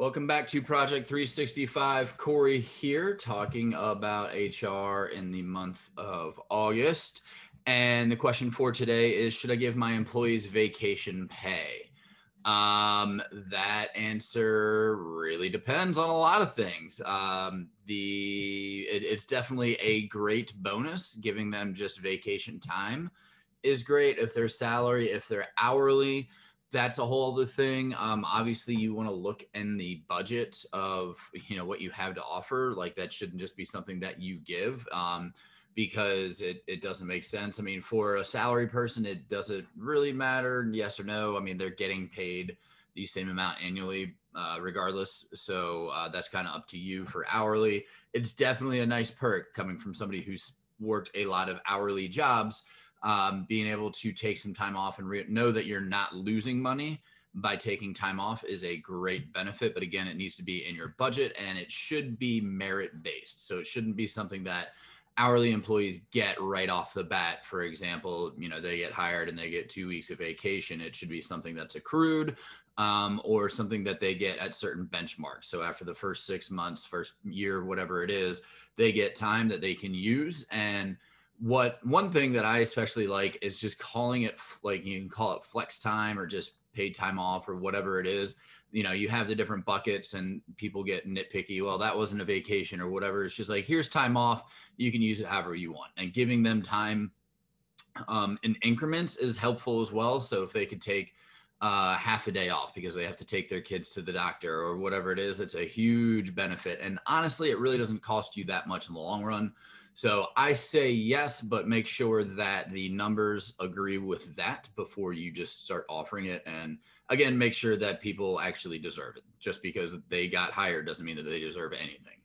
Welcome back to Project 365. Corey here talking about HR in the month of August. And the question for today is Should I give my employees vacation pay? Um, that answer really depends on a lot of things. Um, the it, it's definitely a great bonus giving them just vacation time is great if they're salary, if they're hourly that's a whole other thing. Um, obviously, you want to look in the budget of you know what you have to offer. Like that shouldn't just be something that you give um, because it it doesn't make sense. I mean, for a salary person, it doesn't really matter, yes or no. I mean, they're getting paid the same amount annually, uh, regardless. So uh, that's kind of up to you for hourly. It's definitely a nice perk coming from somebody who's worked a lot of hourly jobs um, being able to take some time off and re- know that you're not losing money by taking time off is a great benefit. But again, it needs to be in your budget and it should be merit based. So it shouldn't be something that hourly employees get right off the bat. For example, you know, they get hired and they get two weeks of vacation. It should be something that's accrued um, or something that they get at certain benchmarks. So after the first six months, first year, whatever it is, they get time that they can use. And what one thing that I especially like is just calling it like you can call it flex time or just paid time off or whatever it is. You know, you have the different buckets and people get nitpicky. Well, that wasn't a vacation or whatever. It's just like, here's time off. You can use it however you want. And giving them time um, in increments is helpful as well. So if they could take uh, half a day off because they have to take their kids to the doctor or whatever it is, it's a huge benefit. And honestly, it really doesn't cost you that much in the long run. So I say yes, but make sure that the numbers agree with that before you just start offering it. And again, make sure that people actually deserve it. Just because they got hired doesn't mean that they deserve anything.